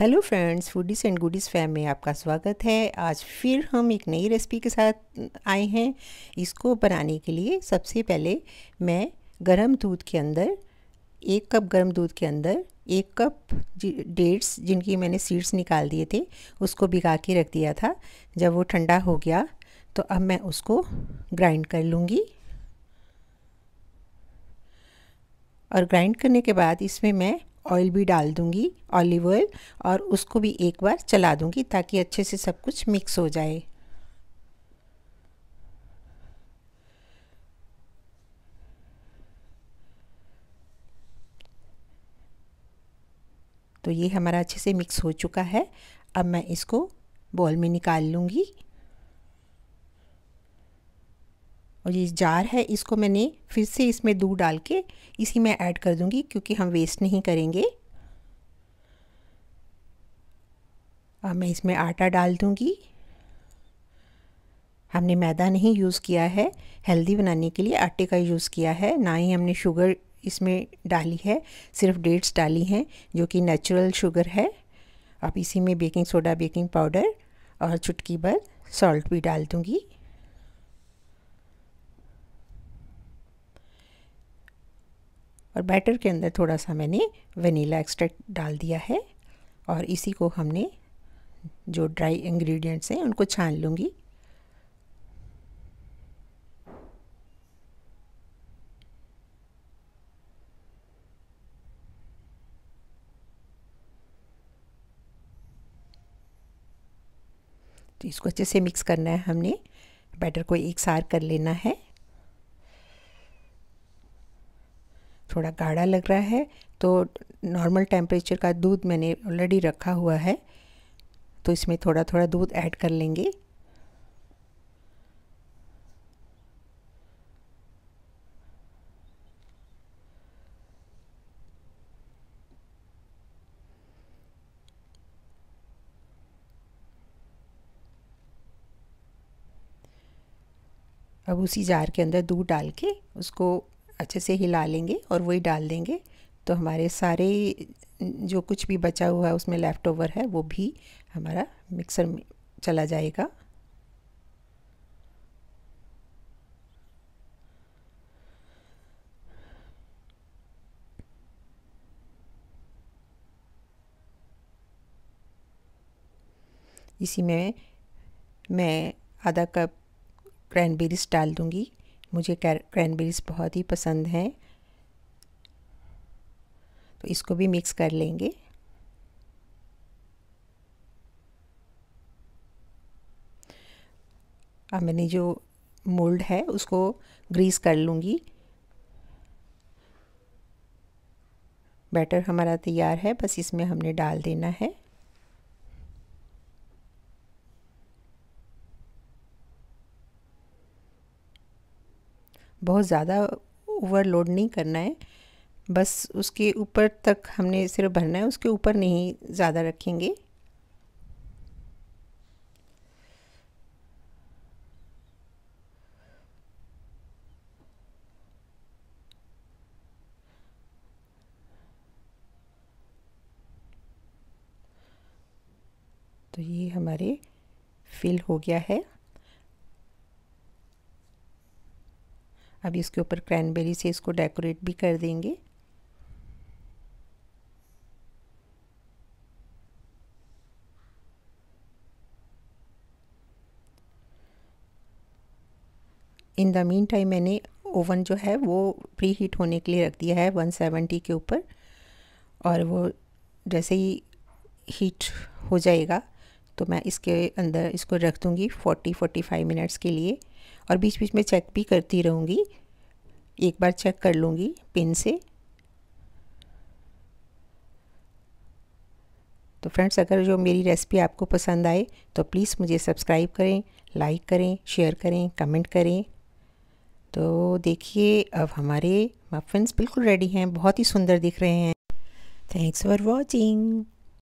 Hello friends foodies and goodies fam में आपका स्वागत है। आज फिर हम एक नई रेसिपी के साथ आए हैं। इसको बनाने के लिए सबसे पहले मैं गरम दूध के अंदर, एक कप गरम दूध के अंदर, एक कप डेट्स जिनकी मैंने सीड्स निकाल दिए थे, उसको भिगा के रख दिया था। जब वो ठंडा हो गया तो अब मैं उसको ग्राइंड कर लूँगी। और ग्राइंड करने के बाद इसमें मैं ऑयल भी डाल दूँगी ऑलिव ऑयल और उसको भी एक बार चला दूँगी ताकि अच्छे से सब कुछ मिक्स हो जाए। तो ये हमारा अच्छे से मिक्स हो चुका है। अब मैं इसको बॉल में निकाल लूँगी। और ये जार है, इसको मैंने फिर से इसमें दूध डाल के इसी में ऐड कर दूँगी क्योंकि हम वेस्ट नहीं करेंगे। अब मैं इसमें आटा डाल दूँगी। हमने मैदा नहीं यूज़ किया है। हेल्दी बनाने के लिए आटे का यूज़ किया है। ना ही हमने शुगर इसमें डाली है, सिर्फ़ डेट्स डाली हैं, जो कि नेचुरल शुगर है। अब इसी में बेकिंग सोडा बेकिंग पाउडर और चुटकी भर सॉल्ट भी डाल दूँगी। और बैटर के अंदर थोड़ा सा मैंने वनीला एक्सट्रैक्ट डाल दिया है और इसी को हमने जो ड्राई इंग्रेडिएंट्स हैं, उनको छान लूँगी। तो इसको अच्छे से मिक्स करना है हमने। बैटर को एक सार कर लेना है। थोड़ा गाढ़ा लग रहा है तो नॉर्मल टेम्परेचर का दूध मैंने ऑलरेडी रखा हुआ है तो इसमें थोड़ा थोड़ा दूध ऐड कर लेंगे। अब उसी जार के अंदर दूध डाल के उसको अच्छे से हिला लेंगे और वही डाल देंगे। तो हमारे सारे जो कुछ भी बचा हुआ है, उसमें लेफ़्ट ओवर है, वो भी हमारा मिक्सर में चला जाएगा। इसी में मैं आधा कप क्रैनबेरीज डाल दूँगी। मुझे क्रैनबेरीज बहुत ही पसंद हैं। तो इसको भी मिक्स कर लेंगे। अब मैंने जो मोल्ड है, उसको ग्रीस कर लूँगी। बैटर हमारा तैयार है, बस इसमें हमने डाल देना है। बहुत ज़्यादा ओवरलोड नहीं करना है। बस उसके ऊपर तक हमने सिर्फ़ भरना है, उसके ऊपर नहीं ज़्यादा रखेंगे। तो ये हमारे फिल हो गया है। अब इसके ऊपर क्रैनबेरी से इसको डेकोरेट भी कर देंगे। इन द मीन टाइम मैंने ओवन जो है वो प्री हीट होने के लिए रख दिया है 170 के ऊपर। और वो जैसे ही हीट हो जाएगा तो मैं इसके अंदर इसको रख दूँगी 40-45 मिनट्स के लिए। और बीच बीच में चेक भी करती रहूँगी। एक बार चेक कर लूँगी पिन से। तो फ्रेंड्स अगर जो मेरी रेसिपी आपको पसंद आए तो प्लीज़ मुझे सब्सक्राइब करें लाइक करें शेयर करें कमेंट करें। तो देखिए, अब हमारे मफ़िन्स बिल्कुल रेडी हैं, बहुत ही सुंदर दिख रहे हैं। Thanks for watching